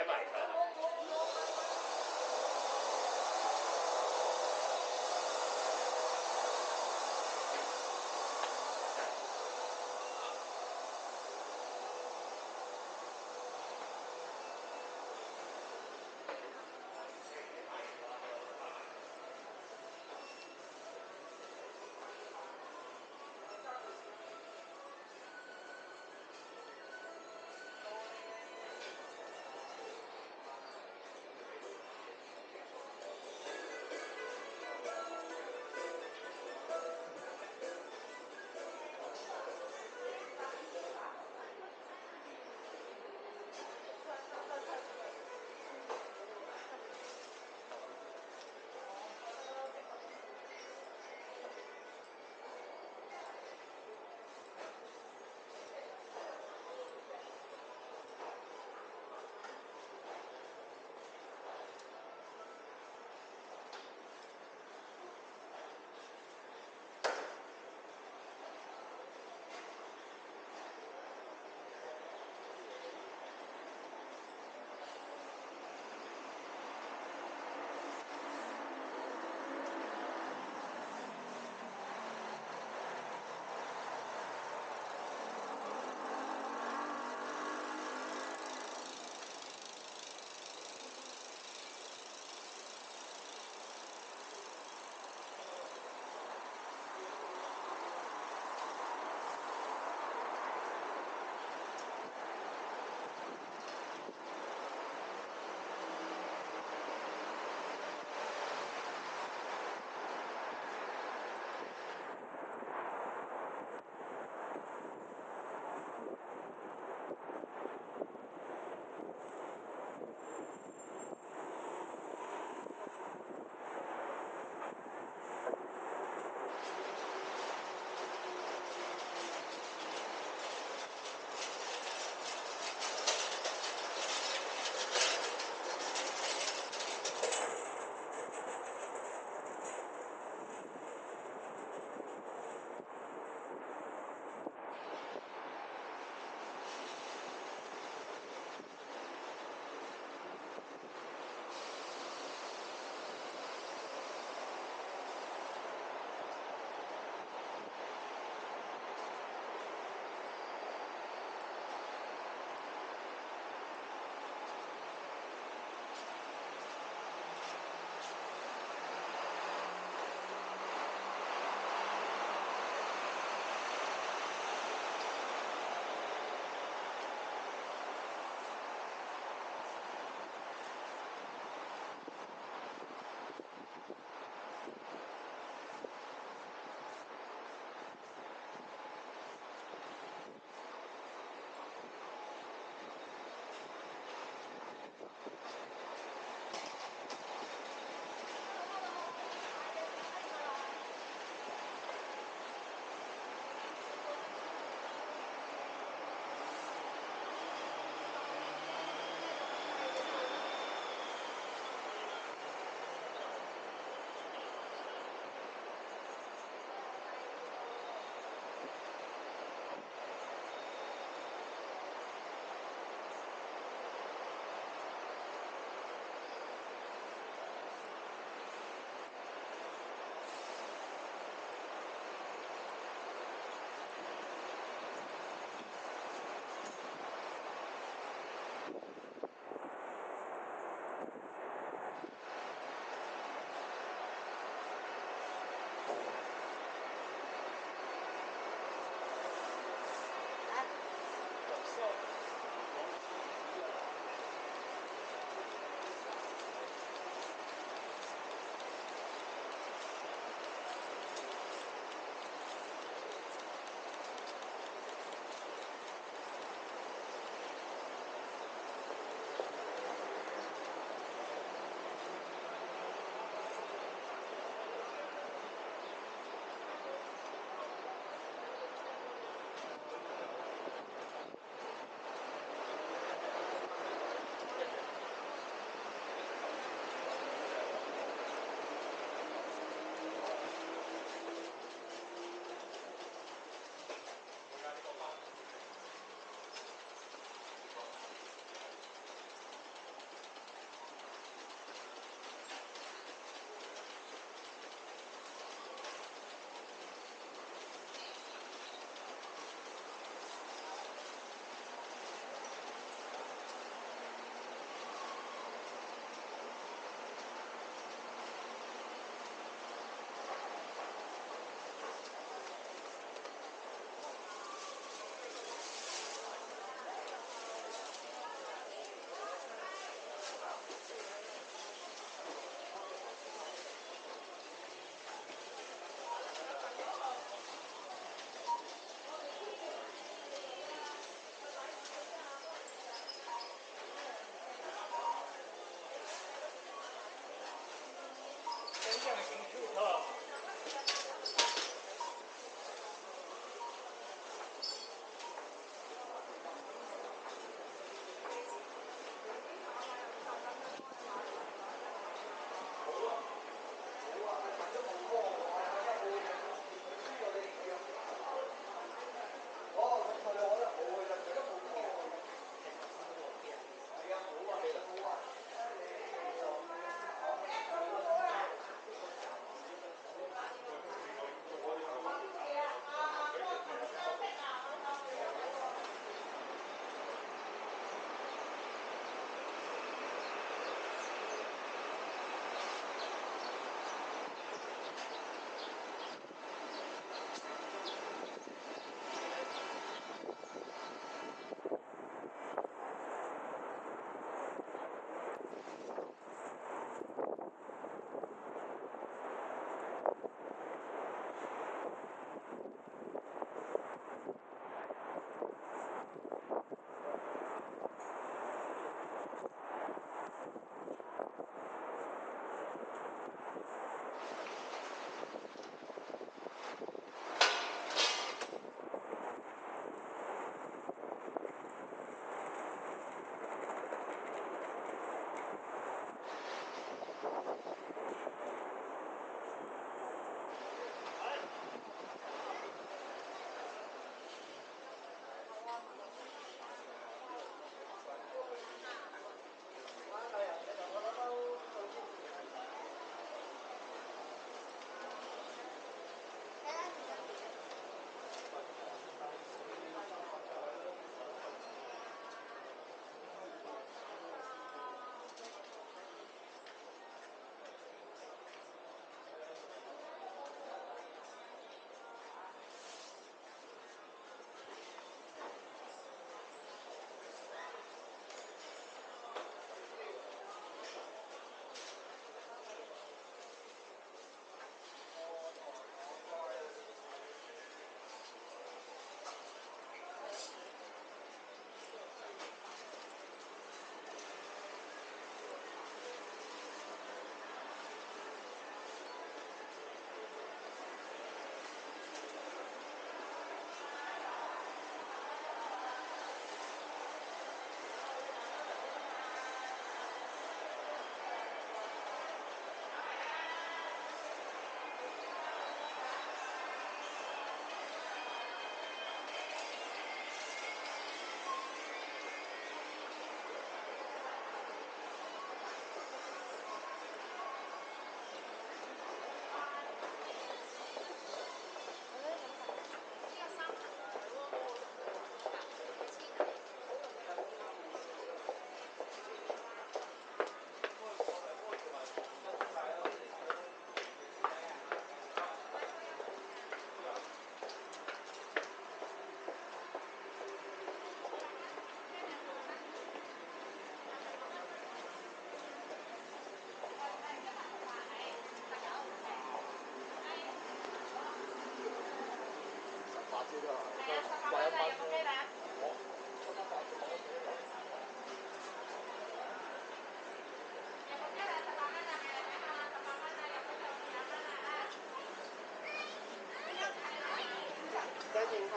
Jamaica.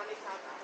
Monica.